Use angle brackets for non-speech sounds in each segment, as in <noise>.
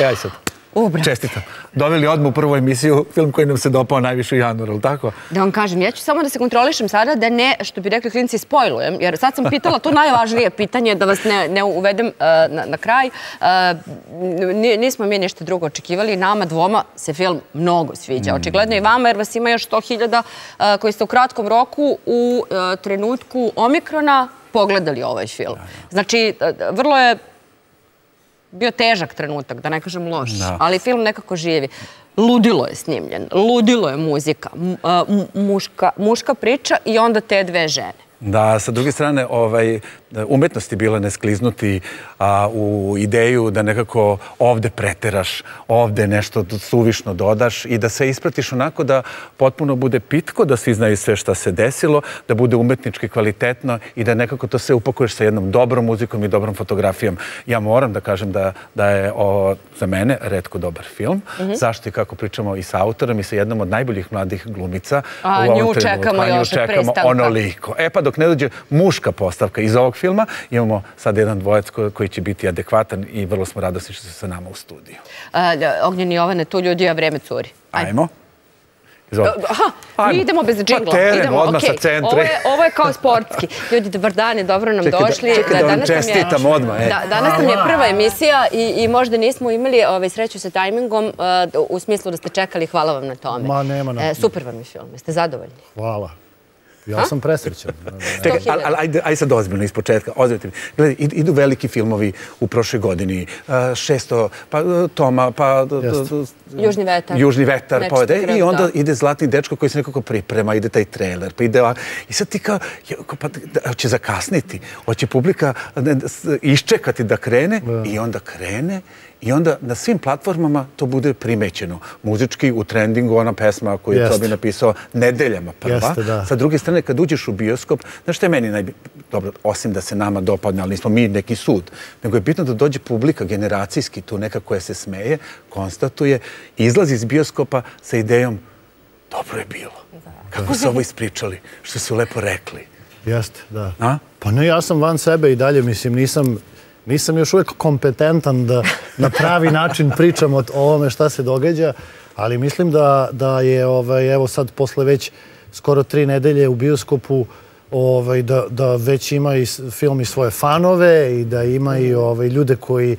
E, aj sad. Ubra. Čestitam. Doveli odmah u prvu emisiju film koji nam se dopao najviše u januaru, ili tako? Da vam kažem, ja ću samo da se kontrolišem sada, da ne, što bi rekli klinici, spojlujem, jer sad sam pitala to najvažnije pitanje, da vas ne, ne uvedem uh, na, na kraj. Uh, nismo mi nešto drugo očekivali, nama dvoma se film mnogo sviđa. Mm. Očigledno i vama, jer vas ima još 100.000 uh, koji ste u kratkom roku u trenutku Omikrona pogledali ovaj film. Znači, vrlo je bio težak trenutak, da ne kažem loš, ali film nekako živi. Ludilo je snimljen, ludilo je muzika, muška priča i onda te dve žene. Da, sa druge strane, ovaj, umetnost je bila neskliznuti u ideju da nekako ovde preteraš, ovde nešto suvišno dodaš i da se ispratiš onako da potpuno bude pitko, da svi znaju sve šta se desilo, da bude umetnički kvalitetno i da nekako to sve upakuješ sa jednom dobrom muzikom i dobrom fotografijom. Ja moram da kažem da, da je o, za mene redko dobar film. Mhm. Zašto i kako pričamo i sa autorom i sa jednom od najboljih mladih glumica. A, nju čekamo još prestanka. Onoliko. E pa dok ne dođe muška postavka iz ovog filma, imamo sad jedan dvojac koji će biti adekvatan i vrlo smo radosni što se sa nama u studiju. Ognjeni Jovane, tu ljudi, a vreme curi. Ajmo. Aha, mi idemo bez džingla. Pa teren, odmah sa centre. Ovo je kao sportski. Ljudi, dobar dan, dobro nam došli. Čekaj da vam čestitam odmah. E. Danas nam je prva emisija i možda nismo imali ovaj, sreću sa tajmingom u smislu da ste čekali. Hvala vam na tome. Ma, nema. E, super vam je film. Jeste zadovoljni? Hvala. Ja sam presrećan. Čekaj, ali ajde, ajde sad ozbiljno iz početka. Ozbiljno. Gledaj, idu veliki filmovi u prošloj godini. Šesto, pa e, Toma, pa... Južni vetar. Južni vetar. Pa, I onda ide Zlatni dečko koji se nekako priprema, ide taj trailer. Pa ide, I sad ti kao, pa, će zakasniti. Hoće publika iščekati da krene i onda krene I onda na svim platformama to bude primećeno. Muzički u trendingu, ona pesma koju je Tobi napisao nedeljama prva. Sa druge strane, kad uđeš u bioskop, znaš što je meni najbitno? Dobro, osim da se nama dopadne, ali nismo mi neki sud. Nego je bitno da dođe publika generacijski tu neka koja se smeje, konstatuje, izlazi iz bioskopa sa idejom dobro je bilo. Kako su ovo ispričali? Što su lepo rekli? Jeste, da. A? Pa ne, ja sam van sebe i dalje, mislim, nisam nisam još uvijek kompetentan da na pravi <laughs> način pričam o ovome šta se događa, ali mislim da, da je, ovaj, evo sad posle već skoro tri nedelje u bioskopu, ovaj, da, da već ima i film i svoje fanove i da ima i ovaj, ljude koji,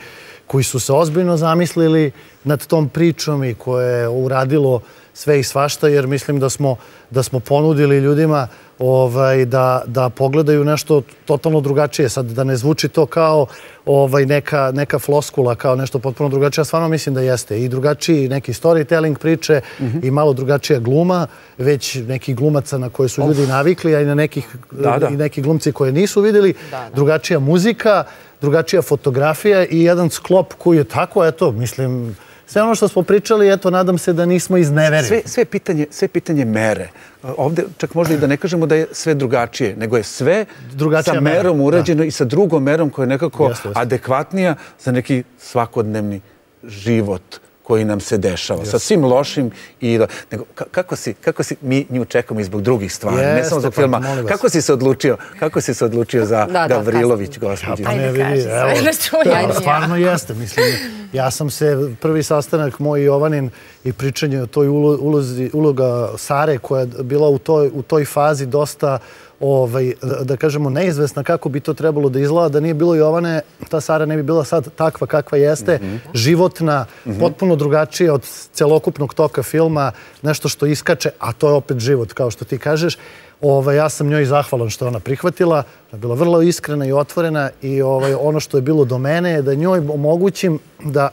koji su se ozbiljno zamislili nad tom pričom i koje je uradilo sve i svašta, jer mislim da smo, da smo ponudili ljudima ovaj, da, da pogledaju nešto totalno drugačije. Sad da ne zvuči to kao ovaj, neka, neka floskula, kao nešto potpuno drugačije. Ja stvarno mislim da jeste. I drugačiji neki storytelling priče i malo drugačija gluma, već neki glumaca na koje su ljudi navikli, a i na nekih, da, da. i neki glumci koje nisu videli. Da, drugačija muzika, drugačija fotografija i jedan sklop koji je tako, eto, mislim, sve ono što smo pričali, eto, nadam se da nismo izneverili. Sve, sve, pitanje, sve pitanje mere. Ovde čak možda i da ne kažemo da je sve drugačije, nego je sve Drugačija sa merom urađeno i sa drugom merom koja je nekako adekvatnija za neki svakodnevni život koji nam se dešava. Sa svim lošim i... Nego, kako, si, kako si... Mi nju čekamo i zbog drugih stvari, ne samo za pa filma. Kako si se odlučio, kako si se odlučio za da, Gavrilović, gospođi? Pa ne vidi, evo, <laughs> stvarno jeste. Mislim, ja sam se, prvi sastanak moj Jovanin i pričanje o toj ulozi, uloga Sare koja je bila u toj, u toj fazi dosta ovaj, da kažemo, neizvesna kako bi to trebalo da izgleda, da nije bilo Jovane, ta Sara ne bi bila sad takva kakva jeste, mhm. životna, mhm. potpuno drugačija od celokupnog toka filma, nešto što iskače, a to je opet život, kao što ti kažeš. Ovaj, ja sam njoj zahvalan što je ona prihvatila, da je bila vrlo iskrena i otvorena i ovaj, ono što je bilo do mene je da njoj omogućim da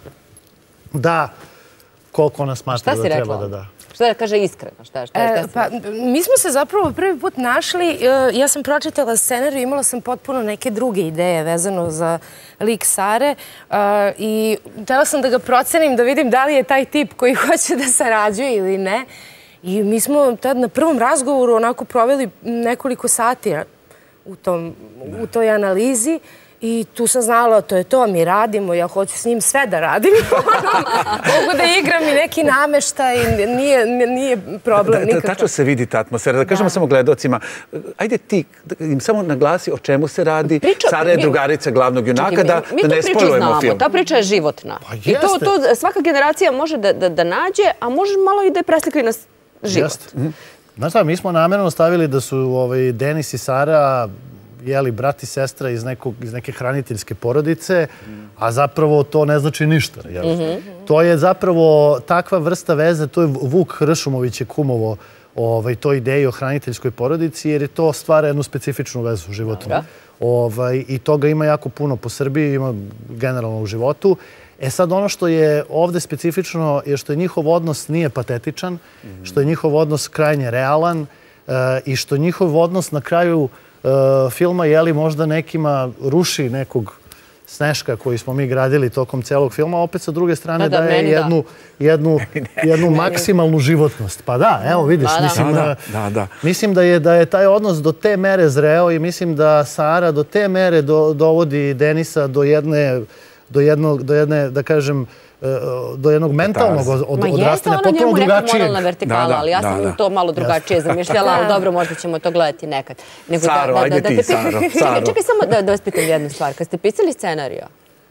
da koliko ona smatra da treba da da. Šta da kaže iskreno? Šta, šta, šta, e, pa, mi smo se zapravo prvi put našli, e, ja sam pročitala scenariju, imala sam potpuno neke druge ideje vezano za lik Sare e, i htela sam da ga procenim, da vidim da li je taj tip koji <laughs> hoće da sarađuje ili ne. I mi smo tad na prvom razgovoru onako proveli nekoliko sati u, tom, u toj analizi I tu sam znala, to je to, mi radimo, ja hoću s njim sve da radim. <laughs> Mogu da igram i neki nameštaj, nije, nije problem nikako. Tačno se vidi ta atmosfera. Da kažemo samo gledocima, ajde ti im samo naglasi o čemu se radi. Sara je drugarica glavnog junaka, da, da ne spojujemo film. Ta priča je životna. Pa I to, to svaka generacija može da, da, da nađe, a može malo i da je preslikaju na život. Mhm. Znaš šta, mi smo namjerno stavili da su ovaj, Denis i Sara jeli, brat i sestra iz, nekog, iz neke hraniteljske porodice, a zapravo to ne znači ništa. Mm -hmm. To je zapravo takva vrsta veze, to je Vuk Hršumović je kumovo ovaj, to ideje o hraniteljskoj porodici, jer je to stvara jednu specifičnu vezu u životu. Ovaj, I toga ima jako puno po Srbiji, ima generalno u životu. E sad ono što je ovde specifično je što je njihov odnos nije patetičan, što je njihov odnos krajnje realan uh, i što njihov odnos na kraju uh, filma je li možda nekima ruši nekog sneška koji smo mi gradili tokom celog filma, opet sa druge strane da, daje jednu, jednu, <laughs> jednu maksimalnu životnost. Pa da, evo vidiš, pa mislim, da, da, da. mislim da, je, da je taj odnos do te mere zreo i mislim da Sara do te mere do, dovodi Denisa do jedne do, jednog, do jedne, da kažem, e, do jednog mentalnog od, odrastanja, potpuno drugačije. Ma jeste ona njemu neka moralna vertikala, ali ja sam to malo drugačije zamišljala, ali <laughs> dobro, možda ćemo to gledati nekad. Nego Saro, da, ajde ti, Saro. <laughs> Čekaj samo da, da vas pitam jednu stvar. Kad ste pisali scenariju,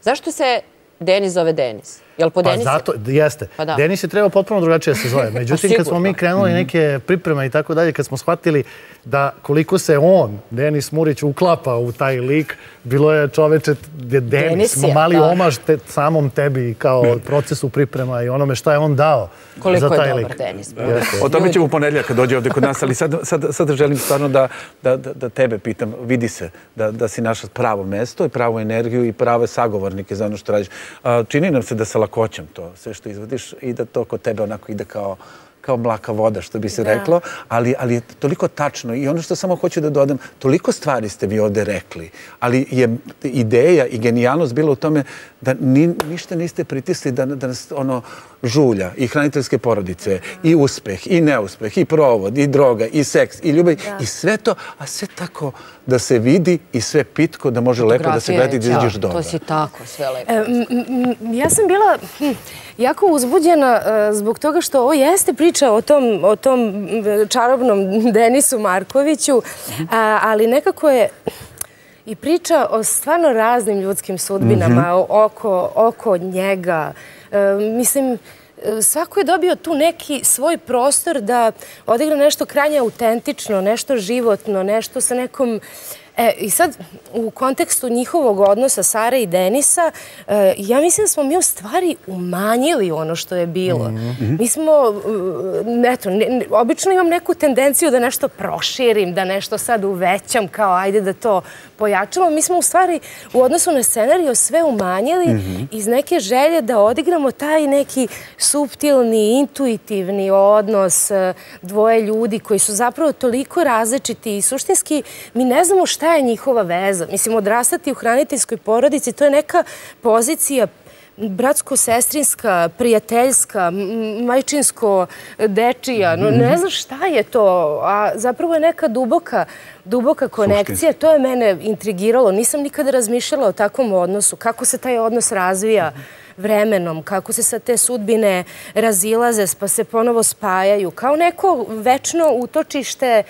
zašto se Denis zove Denis? Jel po Denise? Pa zato, jeste. Pa Denis je trebao potpuno drugačije se zove. <laughs> Međutim, kad smo mi krenuli mhm. neke pripreme i tako dalje, kad smo shvatili da koliko se on, Denis Murić, uklapa u taj lik, bilo je čoveče, Denis, mali omaž te, samom tebi kao <laughs> procesu priprema i onome šta je on dao koliko za taj lik. Koliko je dobar Denis. O tome ćemo u ponedljak kad dođe ovdje kod nas, ali sad, sad, sad želim stvarno da, da, da, tebe pitam, vidi se da, da si naša pravo mesto i pravu energiju i prave sagovornike za ono što radiš. Čini nam se da sa lakoćem to, sve što izvodiš i da to kod tebe onako ide kao kao mlaka voda, što bi se reklo, ali, ali je toliko tačno i ono što samo hoću da dodam, toliko stvari ste mi ovde rekli, ali je ideja i genijalnost bila u tome da ni, ništa niste pritisli da, da nas ono žulja i hraniteljske porodice, i uspeh, i neuspeh, i provod, i droga, i seks, i ljubav, i sve to, a sve tako da se vidi i sve pitko, da može lepo da se gleda i da izađeš dobro. To si tako, sve lepo. E, ja sam bila hm, jako uzbuđena e, zbog toga što ovo jeste priča o tom, o tom čarobnom <laughs> Denisu Markoviću, ali nekako je i priča o stvarno raznim ljudskim sudbinama mhm. oko, oko njega. E, mislim, e, svako je dobio tu neki svoj prostor da odigra nešto krajnje autentično, nešto životno, nešto sa nekom E, I sad, u kontekstu njihovog odnosa Sare i Denisa, e, ja mislim da smo mi u stvari umanjili ono što je bilo. Mhm. Mi smo, e, eto, obično imam neku tendenciju da nešto proširim, da nešto sad uvećam, kao ajde da to pojačamo. Mi smo u stvari u odnosu na scenariju sve umanjili mhm. iz neke želje da odigramo taj neki subtilni, intuitivni odnos dvoje ljudi koji su zapravo toliko različiti i suštinski mi ne znamo šta je njihova veza? Mislim, odrastati u hraniteljskoj porodici, to je neka pozicija bratsko-sestrinska, prijateljska, majčinsko-dečija. Ne znaš šta je to, a zapravo je neka duboka duboka konekcija. To je mene intrigiralo. Nisam nikada razmišljala o takvom odnosu. Kako se taj odnos razvija? Vremenom, kako se sa te sudbine razilaze, pa se ponovo spajaju. Kao neko večno utočište,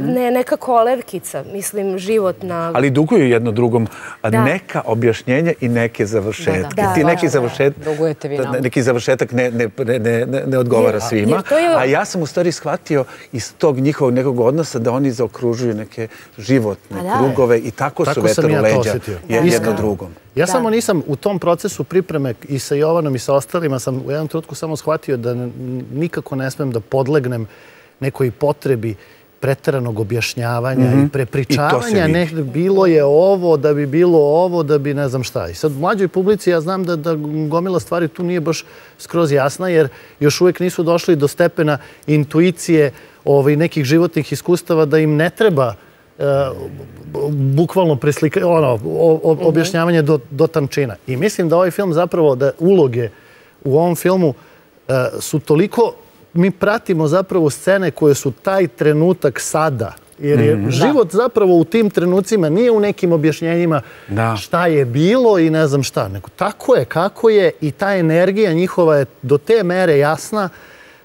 ne, neka kolevkica, mislim, životna. Ali duguju jedno drugom neka objašnjenja i neke završetke. Da, da. Ti neki, završet, neki završetak ne, ne, ne, ne odgovara svima. A ja sam u stvari shvatio iz tog njihovog nekog odnosa da oni zaokružuju neke životne krugove i tako, su vetar u leđa jedno drugom. Ja samo nisam u tom procesu pripreme i sa Jovanom i sa ostalima sam u jednom trenutku samo shvatio da nikako ne smem da podlegnem nekoj potrebi preteranog objašnjavanja i mhm. prepričavanja. Ne, bilo je ovo, da bi bilo ovo, da bi ne znam šta. I sad u mlađoj publici ja znam da, da gomila stvari tu nije baš skroz jasna, jer još uvijek nisu došli do stepena intuicije ovaj, nekih životnih iskustava da im ne treba bukvalno preslika, ono, objašnjavanje do, do tančina. I mislim da ovaj film zapravo, da uloge u ovom filmu e, su toliko, mi pratimo zapravo scene koje su taj trenutak sada Jer je Mhm. život zapravo u tim trenucima nije u nekim objašnjenjima Da. šta je bilo i ne znam šta. Nego tako je, kako je i ta energija njihova je do te mere jasna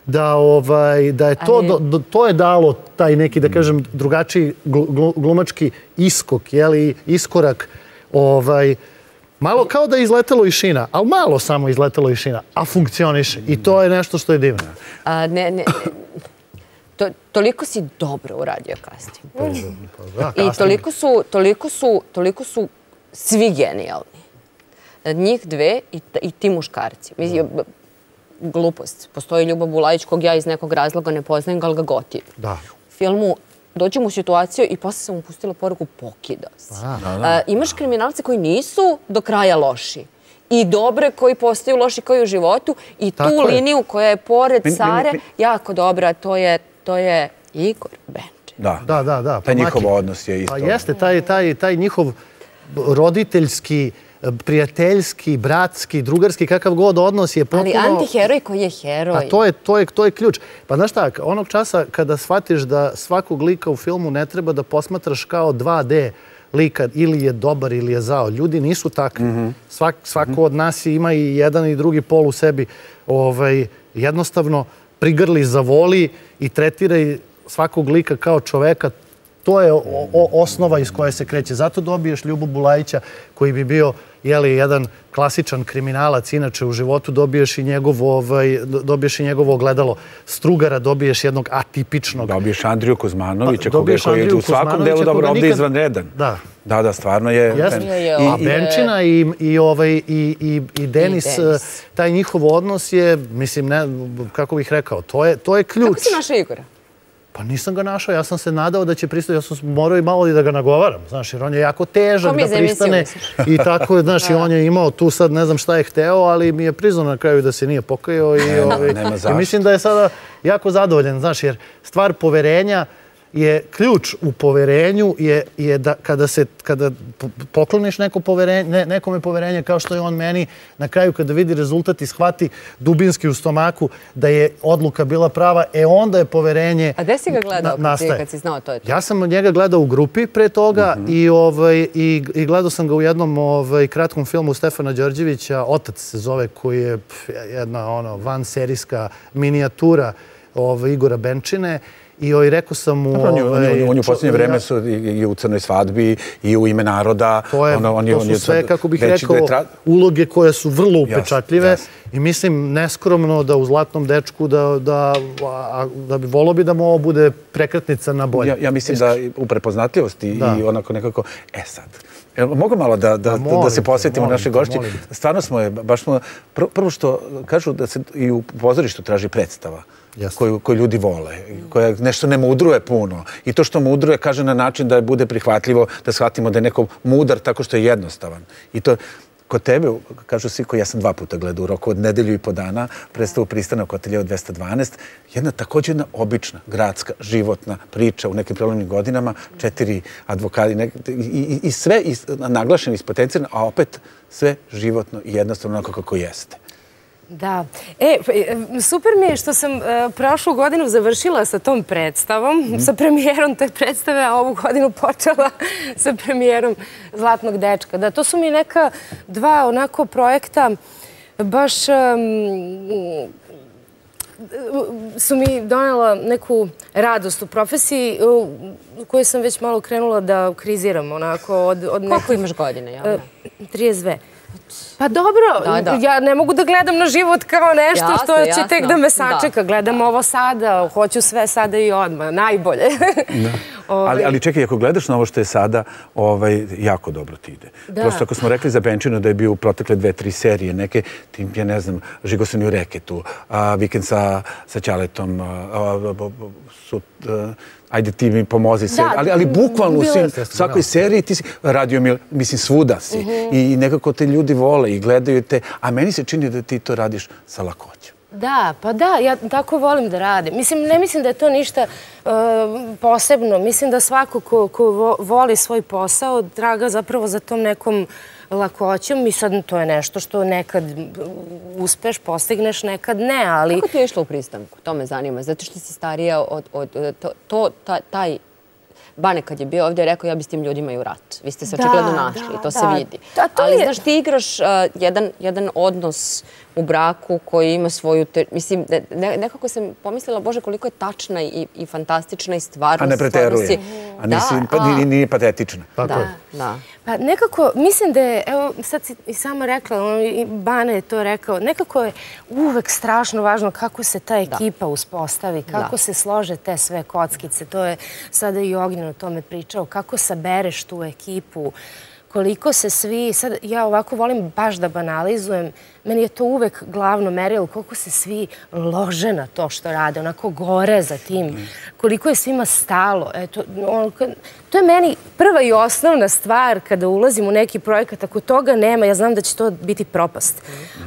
da, ovaj, da je to, Ali- do, do- to je dalo taj neki, da kažem, drugačiji glu- glu- glumački iskok, jeli, iskorak. Ovaj, malo kao da je izletelo iz šina, ali malo samo izletelo iz šina, a funkcioniše. I to je nešto što je divno. A, ne, ne, to, toliko si dobro uradio casting. Da, I toliko su, toliko su, toliko su svi genijalni. Njih dve i, i ti muškarci. Mislim, glupost. Postoji Ljubav Bulajić kog ja iz nekog razloga ne poznajem, ga ali ga gotivim. Da. U filmu dođem u situaciju i posle sam mu pustila poruku pokidao si. A, imaš kriminalce koji nisu do kraja loši i dobre koji postaju loši koji u životu i tu je. liniju koja je pored Sare jako dobra, to je, to je Igor Benče. Da, Da, da, da. Taj pa njihov odnos je isto. Pa jeste, taj, taj, taj njihov roditeljski, prijateljski, bratski, drugarski, kakav god odnos je potpuno... Ali antiheroj koji je heroj. Pa to je, to, je, to je ključ. Pa znaš tak, onog časa kada shvatiš da svakog lika u filmu ne treba da posmatraš kao 2D lika, ili je dobar ili je zao. Ljudi nisu takvi. Svak, svako od nas ima i jedan i drugi pol u sebi. Ovaj, jednostavno prigrli, zavoli i tretiraj svakog lika kao čoveka. To je o, o, osnova iz koje se kreće. Zato dobiješ Ljubu Bulajića koji bi bio jeli, jedan klasičan kriminalac, inače u životu dobiješ i njegovo, ovaj, dobiješ i njegovo ogledalo. Strugara dobiješ jednog atipičnog. Dobiješ Andriju Kuzmanovića, Pa, dobiješ koji je u svakom delu dobro ovdje nikad- izvanredan. Da. Da, da, stvarno je... I ovdje- Benčina i, i, ovaj, i, i, i Denis, I Denis. eh, taj njihov odnos je, mislim, ne, kako bih rekao, to je, to je ključ. Kako si našao Igora? Pa nisam ga našao, ja sam se nadao da će pristati, ja sam morao i malo i da ga nagovaram, znaš, jer on je jako težak da pristane. I tako je, znaš, i on je imao tu sad, ne znam šta je hteo, ali mi je priznao na kraju da se nije pokajao i, ovaj, i mislim da je sada jako zadovoljan, znaš, jer stvar poverenja je ključ u poverenju je, je da kada se kada po- pokloniš neko poverenje, ne, nekome poverenje kao što je on meni, na kraju kada vidi rezultat i shvati dubinski u stomaku da je odluka bila prava, e onda je poverenje A gde si ga gledao na- kad si, kad si znao to je to? Ja sam njega gledao u grupi pre toga i, ovaj, i, i gledao sam ga u jednom ovaj, kratkom filmu Stefana Đorđevića, Otac se zove, koji je pf, jedna ono, vanserijska minijatura ovaj, Igora Benčine. I ovaj, rekao sam mu... On je, on je, on on u posljednje vreme su i, i u Crnoj svadbi i u ime naroda. To, je, Ono, on je- to on su je sve, kako bih rekao, tra- uloge koje su vrlo upečatljive. jasno. I mislim, neskromno da u Zlatnom dečku, da, da, a- da bi volio bi da mu ovo bude prekretnica na bolje. Ja, ja mislim da u prepoznatljivosti Da. i onako nekako, e sad, Jel mogu malo da, da, Pa da, se posjetimo molim molim te. Stvarno smo je, baš smo, prvo što kažu da se i u pozorištu traži predstava. Jeste. Koju, koju ljudi vole, koja nešto ne mudruje puno. I to što mudruje kaže na način da je bude prihvatljivo, da shvatimo da je neko mudar tako što je jednostavan. I to, kod tebe, kažu svi koji ja sam dva puta gledao u roku od nedelju i po dana, predstavu Pristanak atelje od 212, jedna također jedna obična, gradska, životna priča u nekim prelomnim godinama, četiri advokati nek, i, i, i sve is, naglašeno ispotencirano, a opet sve životno i jednostavno onako kako jeste. Da. E, e, super mi je što sam e, prošlu godinu završila sa tom predstavom, Mhm. sa premijerom te predstave, a ovu godinu počela <laughs> sa premijerom Zlatnog dečka. Da, to su mi neka dva onako projekta baš su mi donela neku radost u profesiji u kojoj sam već malo krenula da kriziram onako od, od Koliko imaš godine, Jelena? E, 32. Pa dobro, Da, da. ja ne mogu da gledam na život kao nešto Jasno, što će jasno. tek da me sačeka. Da, Gledam ovo sada, hoću sve sada i odmah, najbolje. <laughs> Ovaj, Ali, ali čekaj, ako gledaš na ovo što je sada, ovaj, jako dobro ti ide. Da. Prosto ako smo rekli za Benčinu da je bio u protekle dve, tri serije, neke, tim, ja ne znam, Žigosan u reketu, a, vikend sa, sa Ćaletom, a, a, a, a, su, a, ajde ti mi pomozi se, Da, ali, ali bukvalno u svim, je- svakoj seriji ti si radio, mi, mislim, svuda si. I nekako te ljudi vole i gledaju te, a meni se čini da ti to radiš sa lakoćom. Da, pa da, ja tako volim da radim. Mislim, ne mislim da je to ništa e, posebno. Mislim da svako ko, ko vo- voli svoj posao traga zapravo za tom nekom lakoćom i sad to je nešto što nekad uspeš, postigneš, nekad ne, ali... Kako ti je išlo u pristanku? To me zanima. Zato što si starija od... od to, to, ta- taj Bane kad je bio ovdje rekao ja bi s tim ljudima i u rat. Vi ste se očigledno našli i to se vidi. Ali znaš, ti igraš jedan odnos u braku koji ima svoju... Mislim, nekako sam pomislila, Bože, koliko je tačna i fantastična i stvarno. A ne preteruje. A nije patetična. Da, da. Pa nekako, mislim da je, evo sad si i sama rekla, ono, i Bane je to rekao, nekako je uvek strašno važno kako se ta ekipa uspostavi, kako se slože te sve kockice. To je sada i Ognjen o tome pričao, kako sabereš tu ekipu, koliko se svi, sad ja ovako volim baš da banalizujem, meni je to uvek glavno merilo, koliko se svi lože na to što rade, onako gore za tim, koliko je svima stalo. Eto, on, to je meni prva i osnovna stvar kada ulazim u neki projekat. Ako toga nema, ja znam da će to biti propast.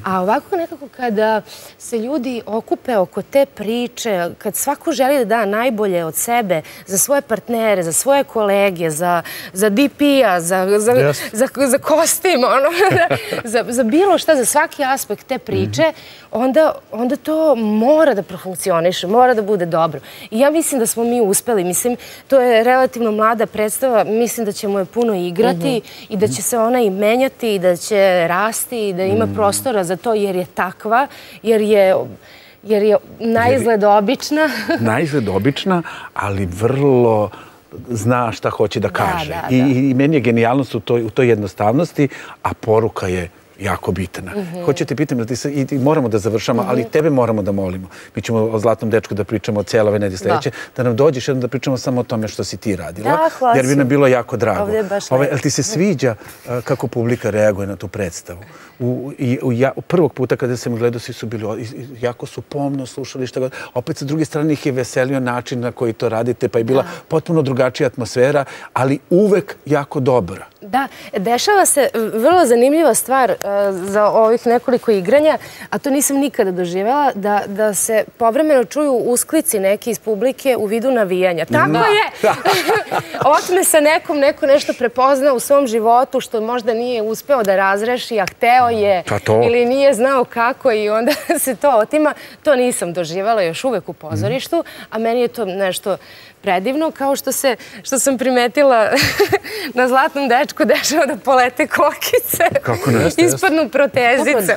A ovako nekako kada se ljudi okupe oko te priče, kad svako želi da da najbolje od sebe za svoje partnere, za svoje kolege, za, za DP-a, za, za, za, za kostim, ono, <laughs> za, za bilo šta, za svaki aspekt te priče, onda, onda to mora da profunkcioniše, mora da bude dobro. I ja mislim da smo mi uspeli. Mislim, to je relativno mlada predstava. Mislim da ćemo je puno igrati i da će se ona i menjati i da će rasti i da ima prostora za to jer je takva, jer je jer je najizgled obična. Najizgled obična, ali vrlo zna šta hoće da kaže. I meni je genijalnost u toj jednostavnosti, a poruka je jako bitna. Mhm. Hoćete pitam, i moramo da završamo, ali mhm. tebe moramo da molimo. Mi ćemo o Zlatnom dečku da pričamo o cijelo venedi sljedeće, da nam dođeš jednom da pričamo samo o tome što si ti radila. Da, hvala Jer bi nam bilo jako drago. Ovdje je baš lepo. ti se sviđa kako publika reaguje na tu predstavu? Prvog puta kada sam gledao, svi su bili, jako su pomno slušali šta god. Opet sa druge strane ih je veselio način na koji to radite, pa je bila potpuno drugačija atmosfera, ali uvek jako dobra. Da, dešava se vrlo zanimljiva stvar za ovih nekoliko igranja, a to nisam nikada doživjela, da, da se povremeno čuju usklici neki iz publike u vidu navijanja. Tako je! <laughs> Otme sa nekom, neko nešto prepozna u svom životu što možda nije uspeo da razreši, a hteo je ili nije znao kako i onda <laughs> se to otima. To nisam doživjela još uvek u pozorištu, a meni je to nešto predivno, kao što se, što sam primetila <laughs> na Zlatnom dečku dešava da polete kokice. Kako ne? Ispadnu protezice.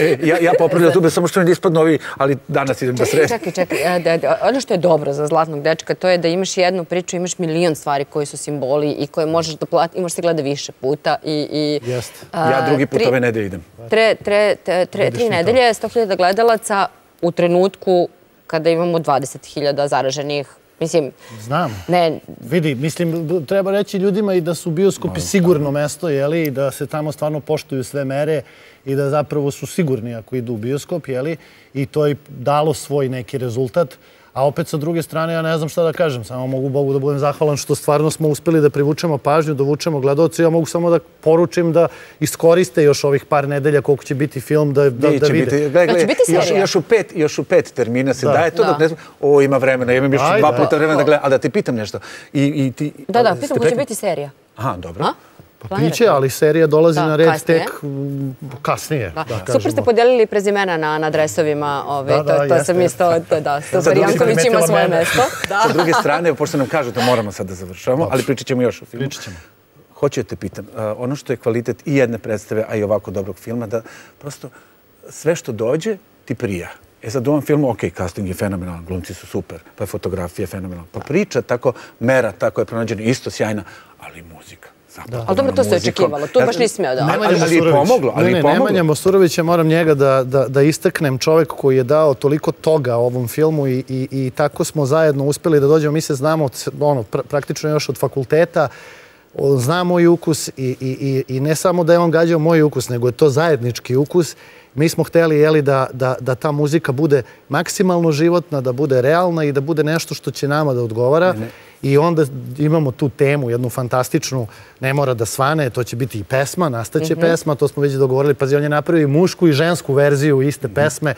E, ja, ja popravljam tube, samo što mi ispadnu ovi, ali danas idem da sredim. Čekaj, čekaj. E, ono što je dobro za Zlatnog dečka, to je da imaš jednu priču, imaš milion stvari koji su simboli i koje možeš da plati, imaš se gleda više puta. I, i, ja drugi put ove nedelje idem. Tre, tre, tre, tri nedelje, 100.000 gledalaca u trenutku kada imamo 20.000 zaraženih Mislim, Znam. Ne. Vidi, mislim, treba reći ljudima i da su bioskopi sigurno mesto, jeli, i da se tamo stvarno poštuju sve mere i da zapravo su sigurni ako idu u bioskop, jeli, i to je dalo svoj neki rezultat. A opet sa druge strane, ja ne znam šta da kažem. Samo mogu Bogu da budem zahvalan što stvarno smo uspeli da privučemo pažnju, da vučemo gledalce. Ja mogu samo da poručim da iskoriste još ovih par nedelja koliko će biti film da, da, da vide. Gledaj, još, još, u pet, još u pet termina se da. daje to da. dok ne znam. O, ima vremena, imam još dva puta vremena da gledam. A da ti pitam nešto. I, i ti, da, da, pitam ko će biti serija. Aha, dobro. A? Pa piće, ali serija dolazi na red tek kasnije. Super ste podijelili prezimena na dresovima. To sam isto, da, <laughs> Stoper Janković ima svoje mesto. <laughs> Sa druge strane, pošto nam kažu da moramo sad da završavamo, ali pričat ćemo još o filmu. Pričat ćemo. Hoću te pitam, ono što je kvalitet i jedne predstave, a i ovako dobrog filma, da prosto sve što dođe ti prija. E sad u ovom filmu, ok, casting je fenomenalan, glumci su super, pa je fotografija fenomenalna, pa priča tako, mera tako je pronađena, isto sjajna, ali muzika. Ali dobro, to se očekivalo. Tu baš nisi smio da... Ali je pomoglo. Ne, ne, Nemanja Mosurović, ja moram njega da, da, da istaknem čovek koji je dao toliko toga ovom filmu i, i, i tako smo zajedno uspeli da dođemo. Mi se znamo ono, praktično još od fakulteta. Zna moj ukus i, i, i, i ne samo da je on gađao moj ukus, nego je to zajednički ukus. Mi smo hteli jeli, da, da, da ta muzika bude maksimalno životna, da bude realna i da bude nešto što će nama da odgovara. Ne, ne. I onda imamo tu temu, jednu fantastičnu, ne mora da svane, to će biti i pesma, nastaće mhm. pesma, to smo već dogovorili. Pazi, on je napravio i mušku i žensku verziju iste pesme.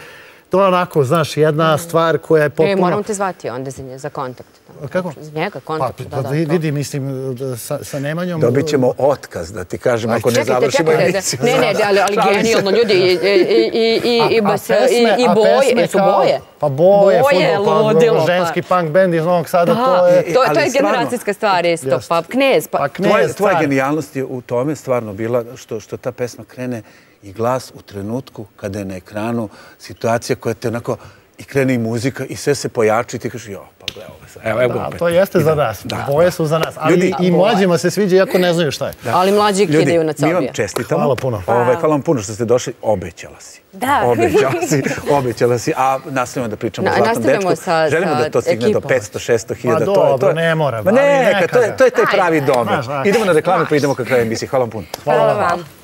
To je onako, znaš, jedna stvar koja je E, potpuno... moram te zvati onda za, nje, za kontakt. Kako? Za njega Pa, kontakt, pa da, da. vidi, mislim, da sa, sa Nemanjom... Dobit ćemo otkaz, da ti kažem, ako ne završimo čekajte, emisiju. ne, ne, ali, ali genijalno, ljudi, i, i, i, i, i, A- a pesme- i, i a boje, kao- boje? Pa boje, Boje, pa ludilo, pa. ženski punk band iz Novog Sada, Da, to je... to, to je generacijska stvar isto, pa knez, pa... Pa knez, Tvoja, tvoja genijalnost je u tome stvarno bila što, što ta pesma krene i glas u trenutku kada je na ekranu situacija koja te onako i krene i muzika i sve se pojači i ti kažeš jo, pa gle ovo sad. Evo, evo Da, opet. to jeste za nas. Da, Boje su za nas. Ali Ljudi, i mlađima se sviđa iako ne znaju šta je. Ali mlađi Ljudi, kidaju na mi vam cobije. čestitamo. Hvala puno. Ovaj, hvala vam puno što ste došli. Obećala si. Da. Obećala si, <laughs> obećala si. A nastavimo da pričamo Na- o Zlatnom nastavljamo dečku. sa- Želimo sa da to stigne do ekipom. 500-600 hiljada. Pa to je- to dobro, je- ne mora, Ma ali neka, to je, to je taj pravi dom. Idemo na reklamu pa idemo ka kraju emisije. Hvala vam puno. Hvala vam.